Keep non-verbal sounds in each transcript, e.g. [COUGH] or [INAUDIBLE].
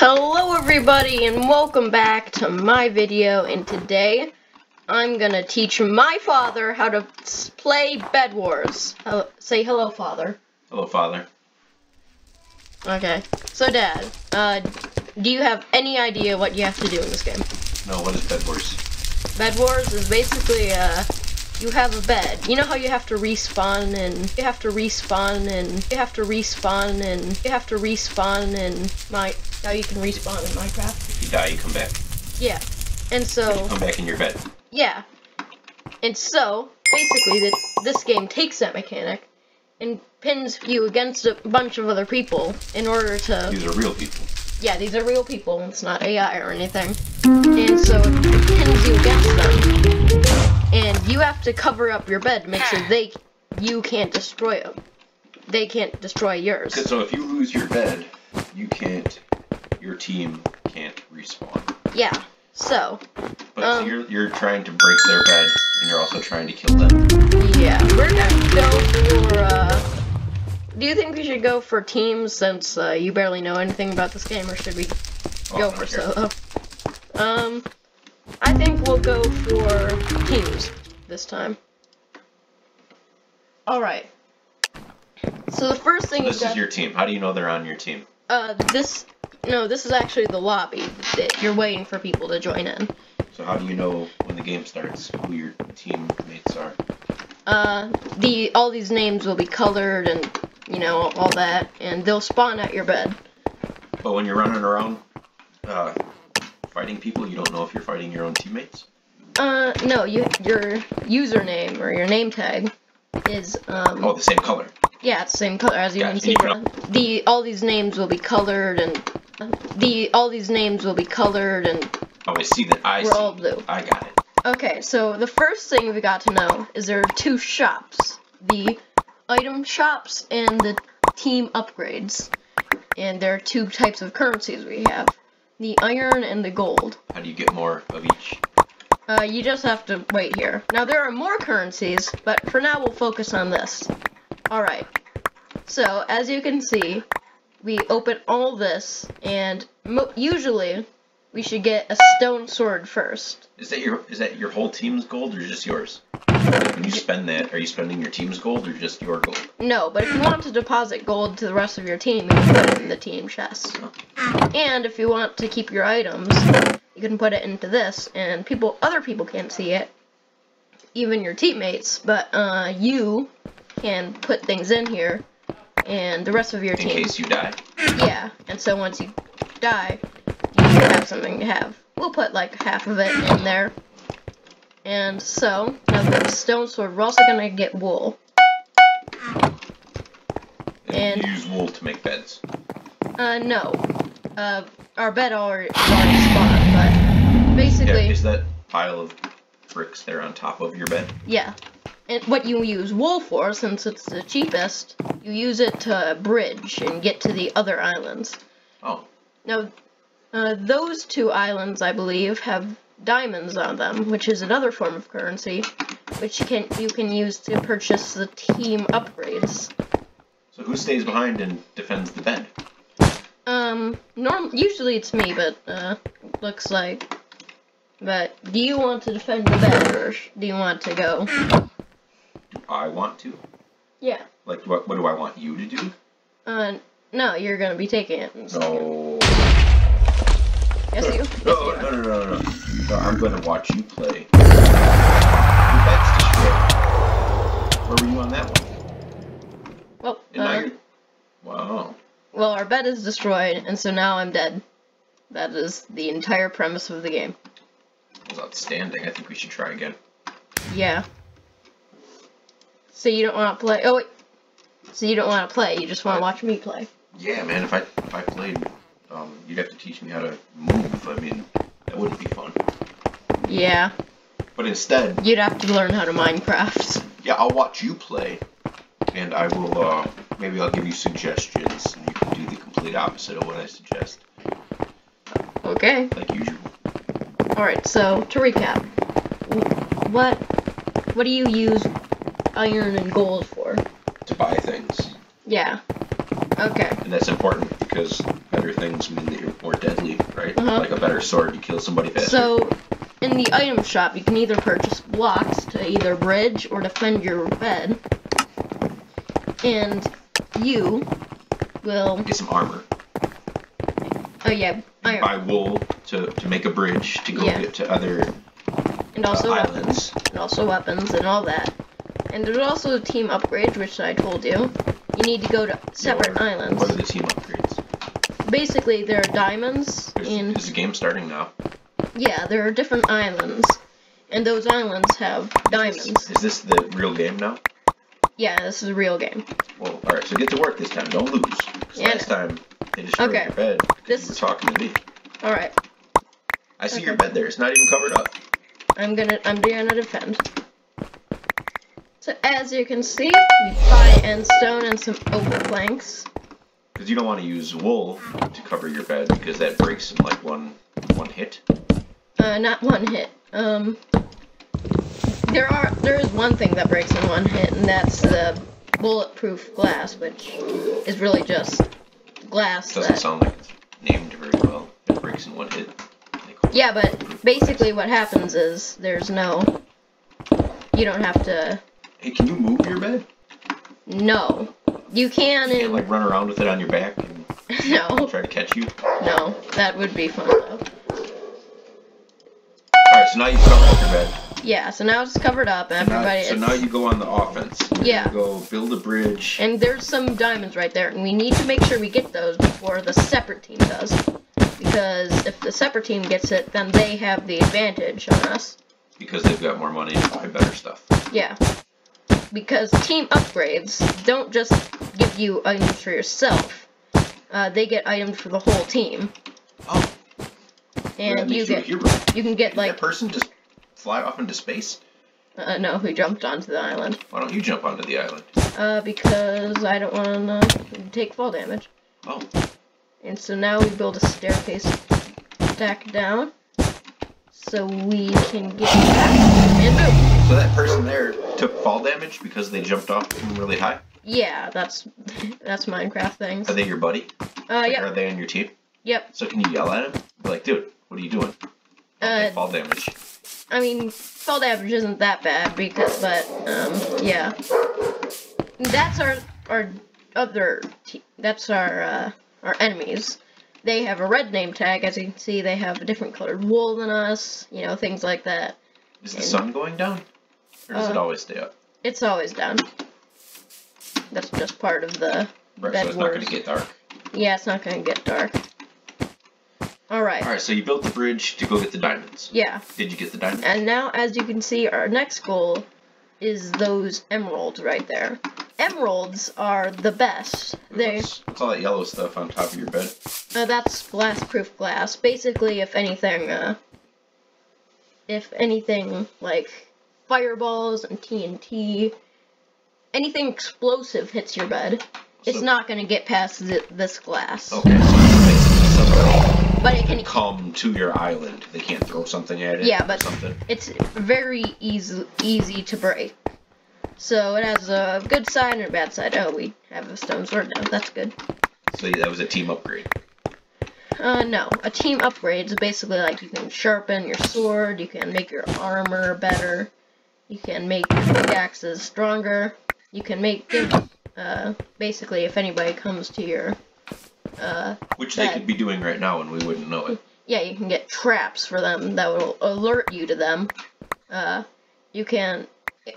Hello everybody and welcome back to my video and today I'm gonna teach my father how to play Bed Wars. Hello, say hello father. Hello, Father. Okay, so dad, uh, do you have any idea what you have to do in this game? No, what is Bed Wars? Bed Wars is basically, uh, you have a bed. You know how you have to respawn and you have to respawn and you have to respawn and you have to respawn and my now you can respawn in Minecraft? If you die, you come back. Yeah. And so You come back in your bed. Yeah. And so, basically, th this game takes that mechanic and pins you against a bunch of other people in order to. These are real people. Yeah, these are real people, it's not AI or anything. And so, it pins you against them. And you have to cover up your bed to make sure they. You can't destroy them. They can't destroy yours. So if you lose your bed, you can't. Your team can't respawn. Yeah. So, But so Um. you're you're trying to break their bed, and you're also trying to kill them. Yeah, we're gonna go for, uh... Do you think we should go for teams since uh, you barely know anything about this game, or should we Oh, go for solo? Um, we'll go for teams this time. Alright. So the first thing This is your team. How do you know they're on your team? uh, this, no, this is actually the lobby that you're waiting for people to join in. So how do you know when the game starts who your teammates are? uh, the all these names will be colored and you know all that, and they'll spawn at your bed. But when you're running around, uh, fighting people, you don't know if you're fighting your own teammates. Uh, no, you your username or your name tag is um Oh, the same color. yeah, it's the same color as you Yeah, can see. you can- The all these names will be colored and the all these names will be colored and Oh, I see that. I we're see. all blue. I got it. Okay, so the first thing we got to know is there are two shops. The item shops and the team upgrades. And there are two types of currencies we have. The iron and the gold. How do you get more of each? Uh, you just have to wait here. Now there are more currencies, but for now we'll focus on this. Alright. So, as you can see, we open all this, and mo usually we should get a stone sword first. Is that your is that your whole team's gold or just yours? When you spend that, are you spending your team's gold or just your gold? No, but if you want to deposit gold to the rest of your team, you can put it in the team chest. And if you want to keep your items, you can put it into this, and people, other people can't see it, even your teammates, but uh, you can put things in here, and the rest of your In team, In case you die. yeah. And so once you die, you should have something to have. We'll put like half of it in there. And so, now with the stone sword, we're also gonna get wool. And, And- you use wool to make beds. Uh, no. Uh, our bed already, already spawned, but basically. Yeah, is that pile of bricks there on top of your bed? yeah. And what you use wool for, since it's the cheapest, you use it to bridge and get to the other islands. Oh, Now, uh, those two islands, I believe, have diamonds on them, which is another form of currency, which you can you can use to purchase the team upgrades. so who stays behind and defends the bed? Um, norm usually it's me, but uh, looks like. But do you want to defend the bed, or do you want to go? Do I want to? Yeah. Like, what, what do I want you to do? Uh, no, you're gonna be taking it. No. Yes, you. No, no, no, no, no. no I'm going to watch you play. Your bed's destroyed. Where were you on that one? Well, uh. Wow. well, our bed is destroyed, and so now I'm dead. That is the entire premise of the game. That was outstanding. I think we should try again. Yeah. So you don't want to play? Oh wait. So you don't want to play? You just want to watch me play? Yeah, man, if I if I played, um, you'd have to teach me how to move. I mean, that wouldn't be fun. Yeah. But instead, You'd have to learn how to Minecraft. yeah, I'll watch you play, and I will, uh, maybe I'll give you suggestions, and you can do the complete opposite of what I suggest, Okay. like usual. Alright, so to recap, what what do you use iron and gold for? To buy things. Yeah. Okay. And that's important because better things mean that you're more deadly, right? Uh-huh. Like a better sword, you kill somebody faster. So, in the item shop, you can either purchase blocks to either bridge or defend your bed. And you will. Get some armor. Oh, yeah. Iron. Buy wool to, to make a bridge to go Yeah. get to other And also uh, weapons. islands. And also weapons and all that. And there's also a team upgrade, which I told you. You need to go to separate What are- islands. What are the team upgrades? Basically, there are diamonds Is, in. is the game starting now? Yeah, there are different islands. And those islands have diamonds. Is this the real game now? Yeah, this is a real game. Well, alright, so get to work this time. Don't lose. 'Cause Yeah. last time they destroyed Okay. your bed. This- You were talking to me. Alright, I see Okay. your bed there. It's not even covered up. I'm gonna I'm gonna defend. So as you can see, we buy end stone and some oak planks. Because you don't want to use wool to cover your bed because that breaks in like one one hit. Uh, not one hit. Um, there are there is one thing that breaks in one hit, and that's the bulletproof glass, which is really just glass Doesn't that. sound like it's named very well. It breaks in one hit. They call it Yeah, but basically what happens is there's no. You don't have to. Hey, can you move your bed? No, you can You can't like run around with it on your back and [LAUGHS] no try to catch you. no that would be fun though. Alright, so now you've covered up your bed. Yeah, so now it's covered up and So now, everybody. so now you go on the offense. You're Yeah. Go build a bridge. And there's some diamonds right there, and we need to make sure we get those before the separate team does. Because if the separate team gets it, then they have the advantage on us. because they've got more money and buy better stuff. Yeah. Because team upgrades don't just give you items for yourself. Uh, they get items for the whole team. Oh, And you makes you a get hero. you can get Did like that person just fly off into space? uh, no, who jumped onto the island. Why don't you jump onto the island? Uh, because I don't want to take fall damage. Oh, And so now we build a staircase back down. So we can get back. And boom! So that person there took fall damage because they jumped off from really high? Yeah, that's that's Minecraft things. Are they your buddy? Uh, Like, yep, Are they on your team? yep. So can you yell at him? Be like, dude, what are you doing? Uh, fall damage. I mean, fall damage isn't that bad because, but um, yeah. That's our our other. That's our uh, our enemies. They have a red name tag, as you can see. They have a different colored wool than us. You know, things like that. Is the sun going down? Or does it Uh, always stay up? It's always down. That's just part of the. Right, bed so it's not going to get dark. Yeah, it's not gonna get dark. All right. Alright, so you built the bridge to go get the diamonds. Yeah. Did you get the diamonds? And now, as you can see, our next goal is those emeralds right there. Emeralds are the best. They What's, what's all that yellow stuff on top of your bed? uh, that's blast-proof glass. Basically, if anything, uh, if anything like fireballs and TNT, anything explosive hits your bed, it's So- not gonna get past th- this glass. Okay, so basically somebody But it can come to your island. They can't throw something at it. Yeah, but- something. it's very easy easy to break. So it has a good side and a bad side. Oh, we have a stone sword now. That's good. So that was a team upgrade. Uh, no. A team upgrade is basically like you can sharpen your sword, you can make your armor better, you can make pickaxes stronger, you can make uh, basically if anybody comes to your uh, Which they Bed. could be doing right now and we wouldn't know it. yeah, you can get traps for them that will alert you to them. Uh, you can,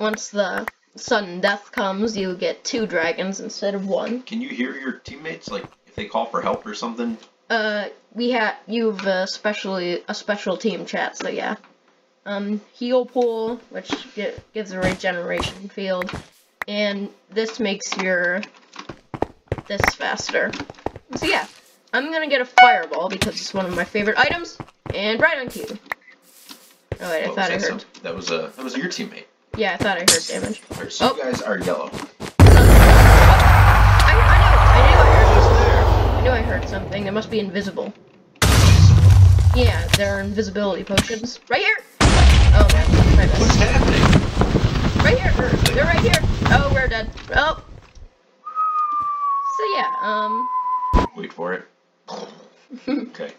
once the sudden death comes, you get two dragons instead of one. Can you hear your teammates like if they call for help or something? Uh, we have you've uh, specially a special team chat, so yeah. Um, heal pool, which gi- gives a regeneration field, and this makes your this faster. So yeah, I'm gonna get a fireball because it's one of my favorite items, and right on cue. Oh wait, I thought I heard. sound? That was a that was your teammate. Yeah, I thought I heard damage. Alright, so Oh. you guys are yellow. I, I I knew I heard something. I knew I heard something. They must be invisible. Yeah, they're invisibility potions. Right here! Oh What's happening? Right here! They're right here! Oh, we're dead. Oh! So yeah, um, Wait for it. okay.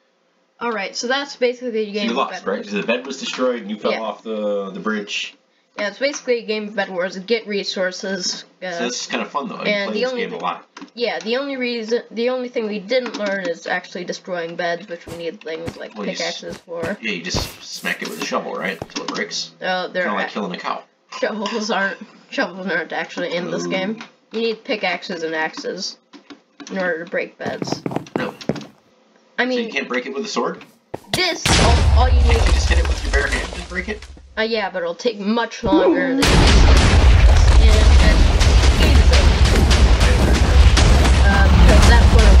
[LAUGHS] all right. So that's basically So game. you lost, right? Wars. The bed was destroyed and you fell Yeah. off the the bridge. Yeah, it's basically a game of Bed Wars. Get resources. Uh, So this is kind of fun though. I and the this only game a lot. yeah, the only reason, the only thing we didn't learn is actually destroying beds, which we need things like Well, pickaxes for. Yeah, you just smack it with a shovel, right? Until it breaks. Oh, there Kind of like killing a cow. shovels aren't shovels aren't actually in this game. You need pickaxes and axes in order to break beds. No. I so you can't break it with a sword? this all, all you need. You just hit it with your bare Uh, yeah, but it'll take much longer than and, and game is over. Because that sort of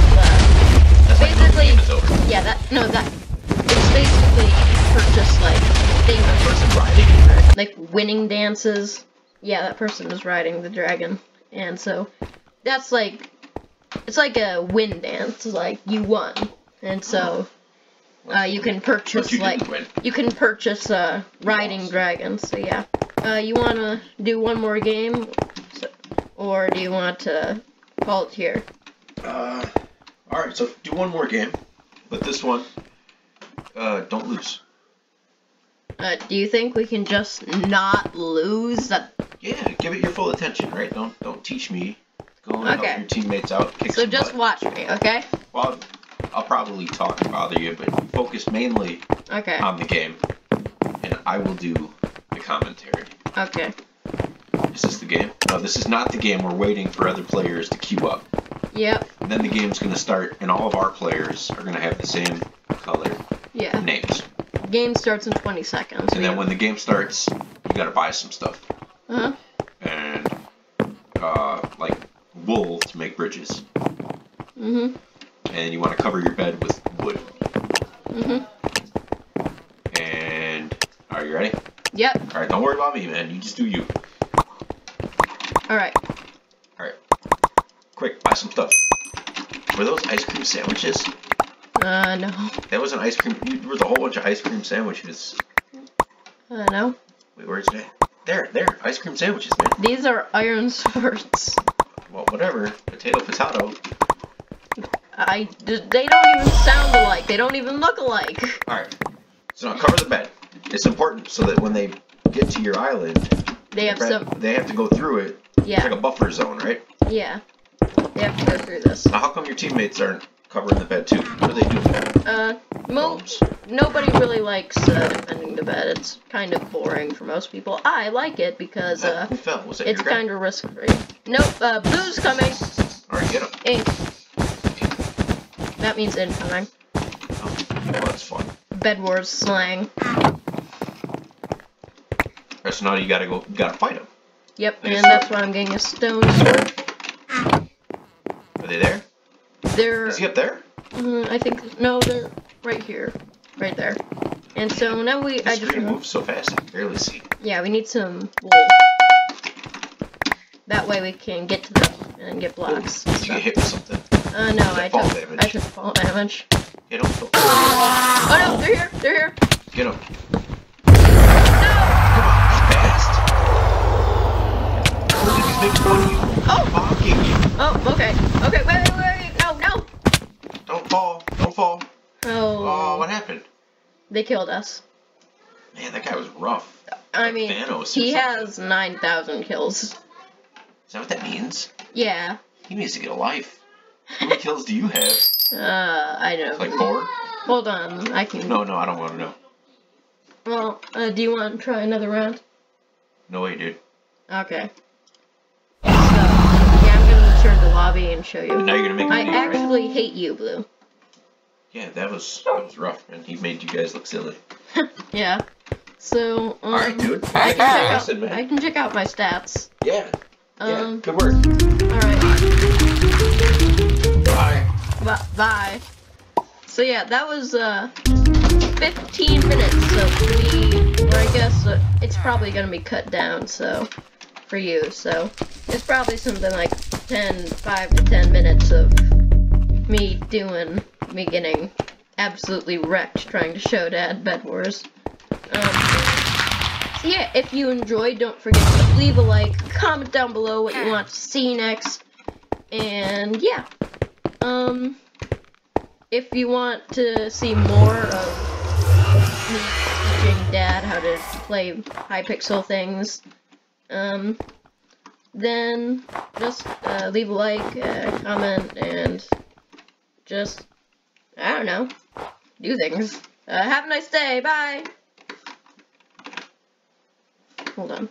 That's like Basically- the game is over. yeah that no that it's basically purchase like things The person riding like winning dances. Yeah, that person is riding the dragon, and so that's like it's like a win dance. Like you won, and so uh, you can purchase you like you can purchase uh, riding lost. dragons. So yeah, uh, you want to do one more game, so, or do you want to call it here? Uh, alright, so do one more game. But this one, uh, don't lose. Uh, do you think we can just not lose? That Yeah, give it your full attention, right? Don't don't teach me. Go and Okay. help your teammates out. Kick so just butt. watch me, okay? Well, I'll probably talk and bother you, but focus mainly Okay. on the game, and I will do the commentary. Okay. Is this the game? No, this is not the game. We're waiting for other players to queue up. Yep. And then the game's going to start, and all of our players are going to have the same color Yeah. names. Game starts in 20 seconds. And then when the game starts, you got to buy some stuff. Uh huh. And, uh, like wool to make bridges. Mm Mhm. And you want to cover your bed with wood. Mm-hmm. And, are you ready? Yep. Alright, don't worry about me, man. You just do you. All right. Alright. Quick, buy some stuff. Were those ice cream sandwiches? Uh no. That was an ice cream. There was a whole bunch of ice cream sandwiches. Uh no. Wait, where's that? There, there. Ice cream sandwiches, man. These are iron swords. Well, whatever. Potato, potato. I they don't even sound alike. They don't even look alike. Alright. So now cover the bed. It's important so that when they get to your island, They have some. they have to go through it. It's Yeah. like a buffer zone, right? Yeah. They have to go through this. Now, how come your teammates aren't covering the bed too? What are they doing? Uh, mo- Bones. nobody really likes uh, defending the bed. It's kind of boring for most people. I like it because uh, Who fell? Was that it's kind of risk free. Nope. Uh, blue's coming. Alright, get him. Ink. That means incoming. Oh, well, that's fun. Bed Wars slang. Alright, so now you gotta go, you gotta fight them. Yep, and that's why I'm getting a stone sword. Are they there? They're, Is he up there? mm, I think, no, they're right here, right there. And so now we, The I just, moves so fast I can barely see. yeah, we need some wool. That way we can get to them and get blocks. and Did you get hit with something? Uh, no, I took, damage? I took fall damage. Yeah, don't. Oh no, they're here, they're here. Get him. No! Come on, fast. Look at these fun of you. Oh! Mocking you. Oh, okay. Okay, wait, wait, wait, no, no! Don't fall. Don't fall. Oh, Oh, what happened? they killed us. Man, that guy was rough. I Like mean, Thanos he has 9,000 kills. Is that what that means? Yeah. He needs to get a life. How many kills do you have? Uh, I don't know. Like four? Hold on, I can. No, no, I don't want to know. Well, uh, do you want to try another round? No way, dude. Okay. So, yeah, I'm gonna return the lobby and show But you. now you're gonna make I me it, right? actually hate you, Blue. Yeah, that was that was rough, man. He made you guys look silly. [LAUGHS] Yeah. So, um, All right, dude. I Thanks can, check out. I can check out my stats. Yeah. Yeah. Um, Good work. alright. Bye. So yeah, that was, uh, 15 minutes, so we, or I guess uh, it's probably gonna be cut down, so, for you, so, it's probably something like 10, 5 to 10 minutes of me doing, me getting absolutely wrecked trying to show Dad Bed Wars. Um, so yeah, if you enjoyed, don't forget to leave a like, comment down below what you want to see next, And yeah. Um if you want to see more of me teaching dad how to play Hypixel things, um then just uh, leave a like, uh, comment, and just, I don't know, do things. Uh, have a nice day, bye! Hold on.